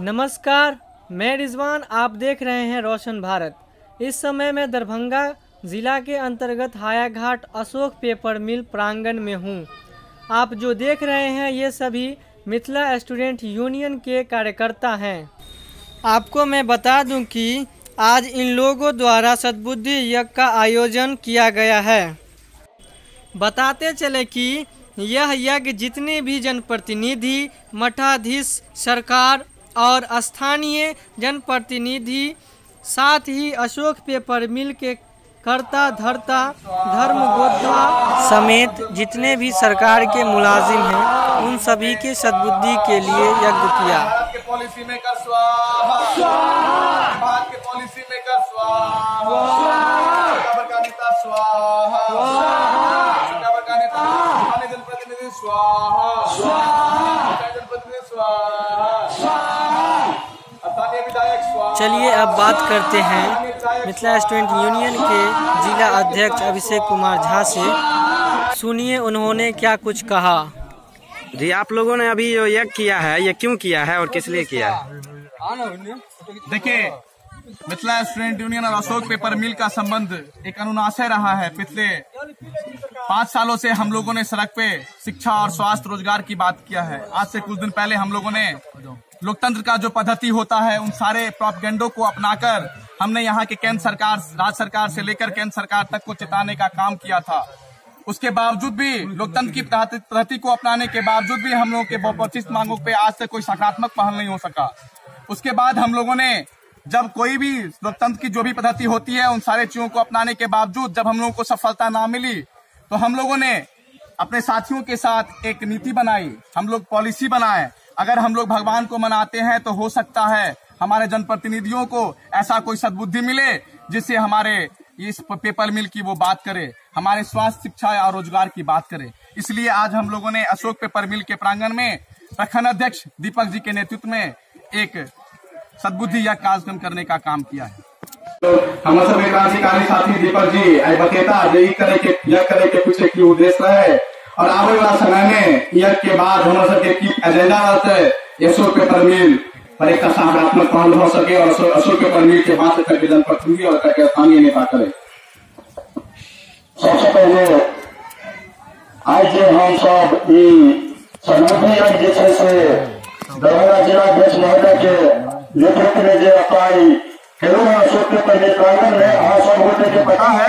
नमस्कार, मैं रिजवान, आप देख रहे हैं रोशन भारत। इस समय मैं दरभंगा ज़िला के अंतर्गत हायाघाट अशोक पेपर मिल प्रांगण में हूँ। आप जो देख रहे हैं, ये सभी मिथिला स्टूडेंट यूनियन के कार्यकर्ता हैं। आपको मैं बता दूँ कि आज इन लोगों द्वारा सद्बुद्धि यज्ञ का आयोजन किया गया है। बताते चले कि यह यज्ञ जितने भी जनप्रतिनिधि, मठाधीश, सरकार और स्थानीय जनप्रतिनिधि साथ ही अशोक पेपर मिल के कर्ता, धर्ता धर्म गोद्धा समेत जितने भी सरकार के मुलाजिम हैं, उन सभी के सद्बुद्धि के लिए यज्ञ किया। स्वाहा। चलिए अब बात करते हैं मिथिला स्टूडेंट यूनियन के जिला अध्यक्ष अभिषेक कुमार झा से। सुनिए उन्होंने क्या कुछ कहा। जी आप लोगों ने अभी जो यज्ञ किया है ये क्यों किया है और किस लिए किया है? देखिए मिथिला स्टूडेंट यूनियन और अशोक पेपर मिल का संबंध एक अनुनाशय रहा है। पिछले पाँच सालों से हम लोगों ने सड़क पे शिक्षा और स्वास्थ्य रोज़गार की बात किया है। आज से कुछ दिन पहले हम लोगों ने लोकतंत्र का जो पद्धति होता है, उन सारे प्रोपगेंडो को अपनाकर हमने यहाँ के केंद्र सरकार, राज्य सरकार से लेकर केंद्र सरकार तक को चेताने का काम किया था। उसके बावजूद भी, लोकतंत्र की पद्धति को अपनाने के बावजूद भी हम लोगों के बहुपचित मांगों पे आज तक कोई सकारात्मक पहल नहीं हो सका। उसके बाद हम लोगों ने जब कोई भी लोकतंत्र की जो भी पद्धति होती है, उन सारे चीज़ों को अपनाने के बावजूद जब हम लोगों को सफलता ना मिली तो हम लोगों ने अपने साथियों के साथ एक नीति बनाई, हम लोग पॉलिसी बनाए अगर हम लोग भगवान को मनाते हैं तो हो सकता है हमारे जनप्रतिनिधियों को ऐसा कोई सद्बुद्धि मिले जिससे हमारे इस पेपर मिल की वो बात करे, हमारे स्वास्थ्य, शिक्षा और रोज़गार की बात करे। इसलिए आज हम लोगों ने अशोक पेपर मिल के प्रांगण में प्रखंड अध्यक्ष दीपक जी के नेतृत्व में एक सद्बुद्धि या कार्यक्रम करने का काम किया है। हमर सबके क्रांतिकारी साथी दीपक जी, आई जे ई करे के यज्ञ करे के पीछे की उद्देश्य रहे और आवे वाला समय में यज्ञ के बाद हमर सबके की एजेंडा रहते अशोक पेपर मिल पर एक सकारात्मक पहल हो सके और अशोक अशोक पेपर मिल के बात करके जनप्रतिनिधि और करके स्थानीय नेता करे। सबसे पहले, आज जे हम सब ई समिति यज्ञ जे से दरभंगा जिला अध्यक्ष महोदय के नेतृत्व में जे अपाई केलो अशोक के पहले प्रांगण में अहाँ सब गोटे के पता है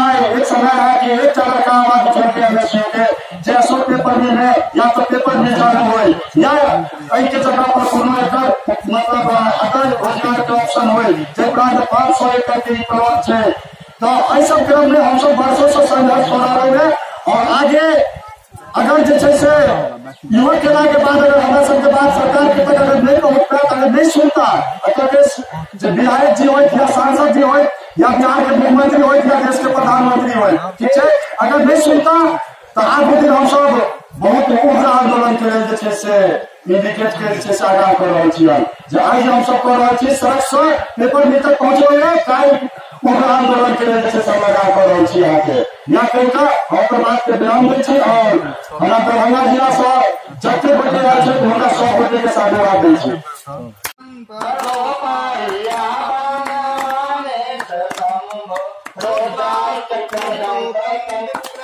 आइ एक समय है कि एक टा लड़का आवाज़ उठेलकै एमएसयू के जे अशोक पेपर में है, या तो पेपर में या एहि के जगह पर मतलब अगर रोज़गार के ऑप्शन पाँच सौ तो क्रम में हम सबसे संघर्ष हैं, और आगे अगर जे छै से युवा के बाद अगर हमरा सबके सरकार के तक अगर नहीं अगर नहीं सुनता जे विधायक जी या सांसद जी होय या बिहार के मुख्यमंत्री होय या देश के प्रधानमंत्री हो ठीक है? अगर नहीं सुनता तो आगे दिन हम सब बहुत उग्र आंदोलन के जे से इंडिकेट के जे से कर रहल छियै जे आइ हम सब कर रहल छी, सड़क से पेपर में तक पहुंचबै काल्हि उग्र आंदोलन के से हम आगाह कर रहल छी अहाँके। या कहि कऽ हम अपन बात के बयान दै छी और हमरा दरभंगा जिला से जते गोटे आयल छै, हुनका सब गोटे के साथ जवाब दै छी। ये